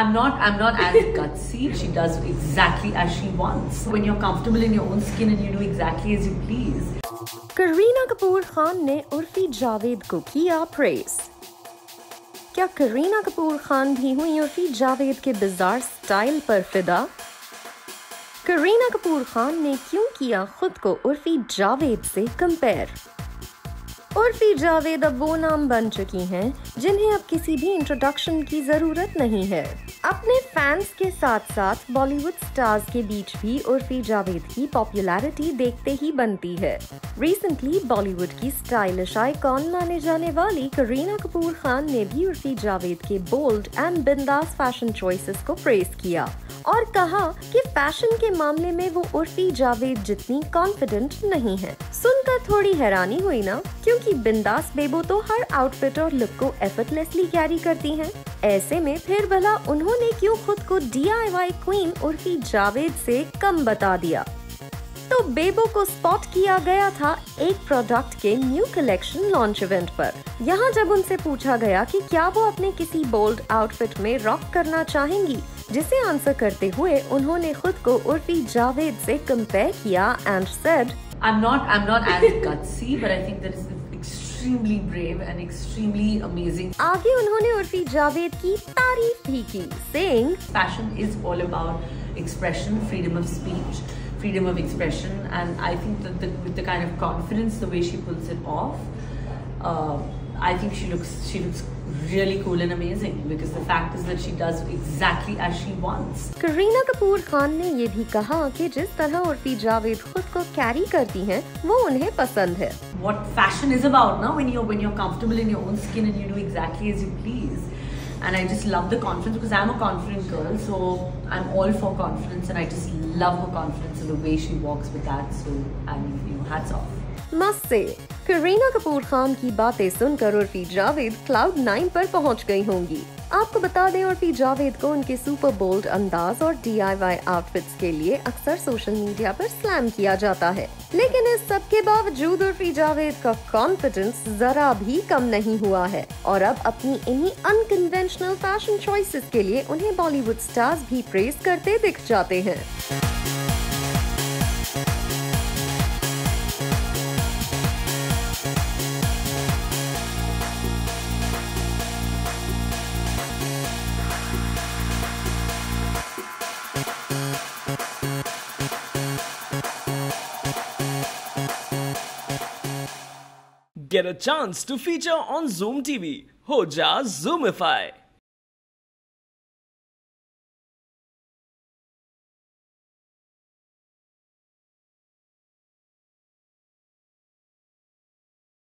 I'm not I'm not as gutsy. She does exactly as she wants. When you're comfortable in your own skin and you do exactly as you please. Kareena Kapoor Khan ने उर्फी जावेद को किया press क्या करीना कपूर खान भी हुई उर्फी जावेद के bizarre style पर फिदा करीना कपूर खान ने क्यों किया खुद को उर्फी जावेद से कंपेयर उर्फी जावेद अब वो नाम बन चुकी हैं, जिन्हें अब किसी भी इंट्रोडक्शन की ज़रूरत नहीं है। अपने फैंस के साथ साथ बॉलीवुड स्टार्स के बीच भी उर्फी जावेद की पॉपुलैरिटी देखते ही बनती है। रिसेंटली बॉलीवुड की स्टाइलिश आइकॉन माने जाने वाली करीना कपूर खान ने भी उर्फी जावेद के बोल्ड एंड बिंदास फ़ैशन चॉइसेस को प्रेस किया और कहा कि फ़ैशन के मामले में वो उर्फी जावेद जितनी कॉन्फिडेंट नहीं है। सुनकर थोड़ी हैरानी हुई ना, क्योंकि बिंदास बेबो तो हर आउटफिट और लुक को एफर्टलेसली कैरी करती हैं। ऐसे में फिर भला उन्होंने क्यों खुद को डीआईवाई क्वीन उर्फी जावेद से कम बता दिया तो बेबो को स्पॉट किया गया था एक प्रोडक्ट के न्यू कलेक्शन लॉन्च इवेंट पर यहाँ जब उनसे पूछा गया कि क्या वो अपने किसी बोल्ड आउटफिट में रॉक करना चाहेंगी, जिसे आंसर करते हुए उन्होंने खुद को उर्फी जावेद से कंपेयर किया and said I'm not I'm not as gutsy, but I think that is extremely brave and extremely amazing. आगे उन्होंने उर्फी जावेद की तारीफ भी की, saying, Fashion is all about expression, freedom of speech, freedom of expression, and I think that the, with the kind of confidence, the way she pulls it off, uh, I think she looks she looks really cool and amazing because the fact is that she does exactly as she wants. Kareena Kapoor Khan ने ये भी कहा कि जिस तरह उर्फी जावेद खुद को carry करती हैं, वो उन्हें पसंद है What fashion is about now when you're when you're comfortable in your own skin and you do exactly as you please. And I just love the confidence because I'm a confident girl, so I'm all for confidence, and I just love her confidence and the way she walks with that. So I mean, you know, hats off. मस्त से करीना कपूर खान की बातें सुनकर Urfi Javed cloud nine पर पहुँच गई होंगी। आपको बता दें उर्फी जावेद को उनके सुपर बोल्ड अंदाज और DIY आउटफिट्स के लिए अक्सर सोशल मीडिया पर स्लैम किया जाता है। लेकिन इस सब के बावजूद उर्फी जावेद का कॉन्फिडेंस जरा भी कम नहीं हुआ है। और अब अपनी इन्हीं अनकन्वेंशनल फ़ैशन चॉइसेस के लिए उन्हें बॉलीवुड स्टार्स भी प्रेस करते दिख जाते हैं। Get a chance to feature on Zoom TV. Ho ja Zoomify.